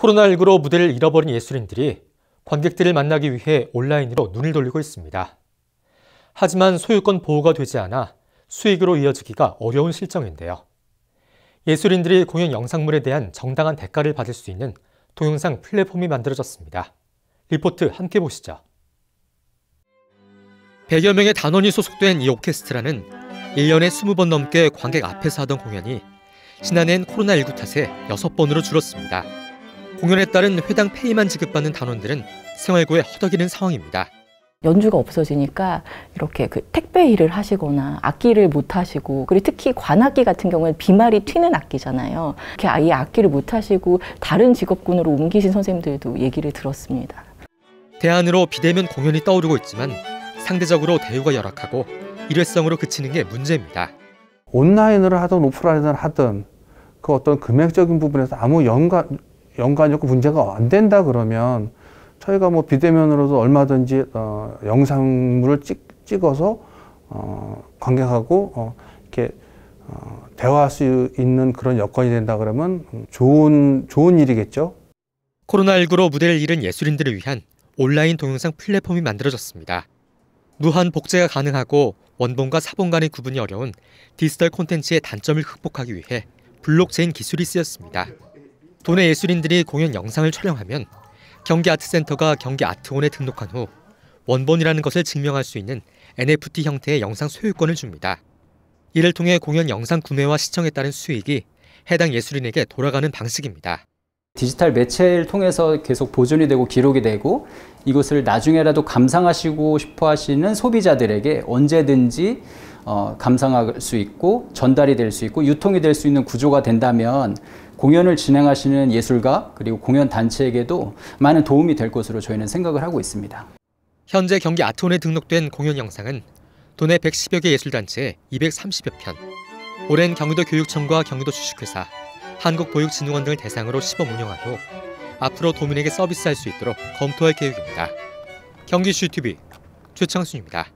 코로나19로 무대를 잃어버린 예술인들이 관객들을 만나기 위해 온라인으로 눈을 돌리고 있습니다. 하지만 소유권 보호가 되지 않아 수익으로 이어지기가 어려운 실정인데요. 예술인들이 공연 영상물에 대한 정당한 대가를 받을 수 있는 동영상 플랫폼이 만들어졌습니다. 리포트 함께 보시죠. 100여 명의 단원이 소속된 이 오케스트라는 1년에 20번 넘게 관객 앞에서 하던 공연이 지난해엔 코로나19 탓에 6번으로 줄었습니다. 공연에 따른 회당 페이만 지급받는 단원들은 생활고에 허덕이는 상황입니다. 연주가 없어지니까 이렇게 그 택배 일을 하시거나 악기를 못 하시고 그리고 특히 관악기 같은 경우는 비말이 튀는 악기잖아요. 이렇게 아예 악기를 못 하시고 다른 직업군으로 옮기신 선생님들도 얘기를 들었습니다. 대안으로 비대면 공연이 떠오르고 있지만 상대적으로 대우가 열악하고 일회성으로 그치는 게 문제입니다. 온라인으로 하든 오프라인으로 하든 그 어떤 금액적인 부분에서 아무 연관 연관이 없고 문제가 안 된다 그러면 저희가 뭐 비대면으로도 얼마든지 어, 영상물을 찍, 찍어서 어, 관객하고 어, 이렇게 어, 대화할 수 있는 그런 여건이 된다 그러면 좋은 좋은 일이겠죠. 코로나19로 무대를 잃은 예술인들을 위한 온라인 동영상 플랫폼이 만들어졌습니다. 무한 복제가 가능하고 원본과 사본 간의 구분이 어려운 디지털 콘텐츠의 단점을 극복하기 위해 블록체인 기술이 쓰였습니다. 도내 예술인들이 공연 영상을 촬영하면 경기 아트센터가 경기아트온에 등록한 후 원본이라는 것을 증명할 수 있는 NFT 형태의 영상 소유권을 줍니다. 이를 통해 공연 영상 구매와 시청에 따른 수익이 해당 예술인에게 돌아가는 방식입니다. 디지털 매체를 통해서 계속 보존이 되고 기록이 되고 이것을 나중에라도 감상하시고 싶어 하시는 소비자들에게 언제든지 어, 감상할 수 있고 전달이 될 수 있고 유통이 될 수 있는 구조가 된다면 공연을 진행하시는 예술가 그리고 공연 단체에게도 많은 도움이 될 것으로 저희는 생각을 하고 있습니다. 현재 경기 아트원에 등록된 공연 영상은 도내 110여 개 예술단체 230여 편, 오랜 경기도 교육청과 경기도 주식회사, 한국보육진흥원 등을 대상으로 시범 운영하고 앞으로 도민에게 서비스할 수 있도록 검토할 계획입니다. 경기 슈튜브 최창순입니다.